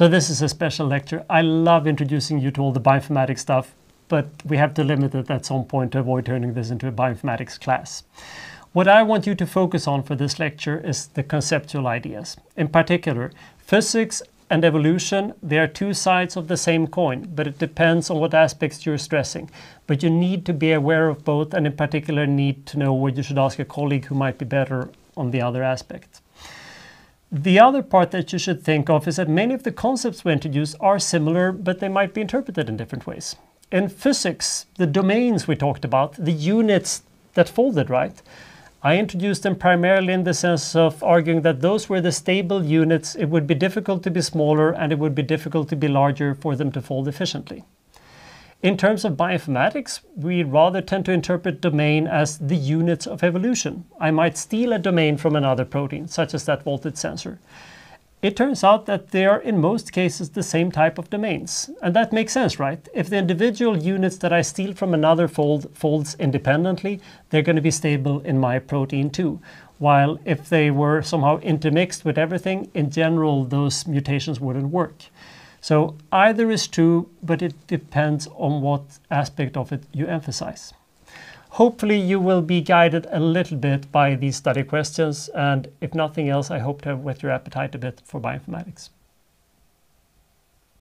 So this is a special lecture. I love introducing you to all the bioinformatics stuff, but we have to limit it at some point to avoid turning this into a bioinformatics class. What I want you to focus on for this lecture is the conceptual ideas. In particular, physics and evolution, they are two sides of the same coin, but it depends on what aspects you're stressing. But you need to be aware of both and in particular need to know where you should ask a colleague who might be better on the other aspect. The other part that you should think of is that many of the concepts we introduce are similar, but they might be interpreted in different ways. In physics, the domains we talked about, the units that folded, right? I introduced them primarily in the sense of arguing that those were the stable units. It would be difficult to be smaller and it would be difficult to be larger for them to fold efficiently. In terms of bioinformatics, we rather tend to interpret domain as the units of evolution. I might steal a domain from another protein, such as that voltage sensor. It turns out that they are in most cases the same type of domains. And that makes sense, right? If the individual units that I steal from another fold folds independently, they're going to be stable in my protein too. While if they were somehow intermixed with everything, in general, those mutations wouldn't work. So either is true, but it depends on what aspect of it you emphasize. Hopefully you will be guided a little bit by these study questions, and if nothing else, I hope to have whet your appetite a bit for bioinformatics.